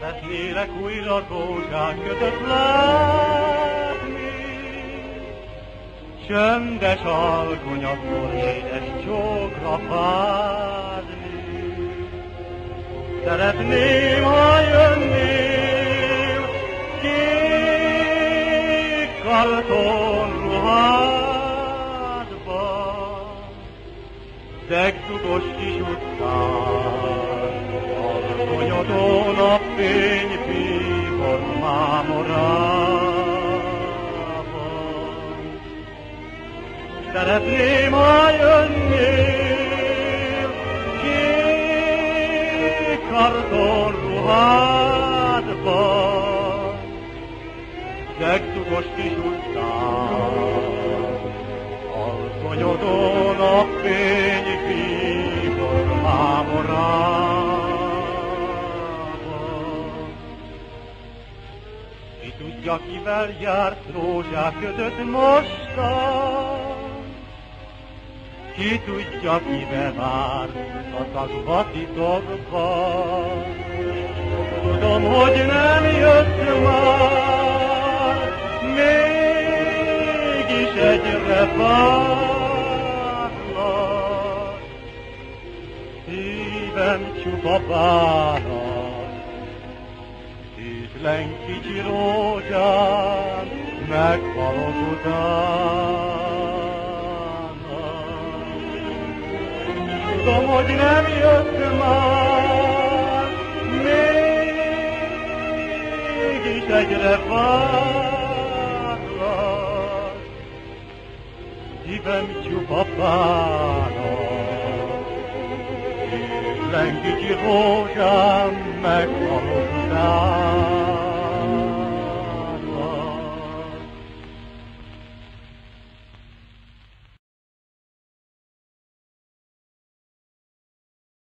Szeretnélek újra rózsák között látni, Csöndes alkonyattól édes csókra várni. Szeretném, ha jönném, kék karton ruhádba, Zegdugos kis utcán, alkonyodó napfény bíbor mámorában. Szeretném, ha jönnél, kék karton ruhádba, Zegdugos kis utcán, alkonyodó napfény tudja, kivel járt rózsák között mostan, ki tudja, kivel vár a tagba titokban. Tudom, hogy nem jött már, mégis egyre várlak. Szívem csupa bánat, Ízlen kicsi rózsán meghalok utána. Tudom, hogy nem jött már, mégis egyre várlak. Szívem csupa bánat, Ízlen kicsi rózsám meghalok utána.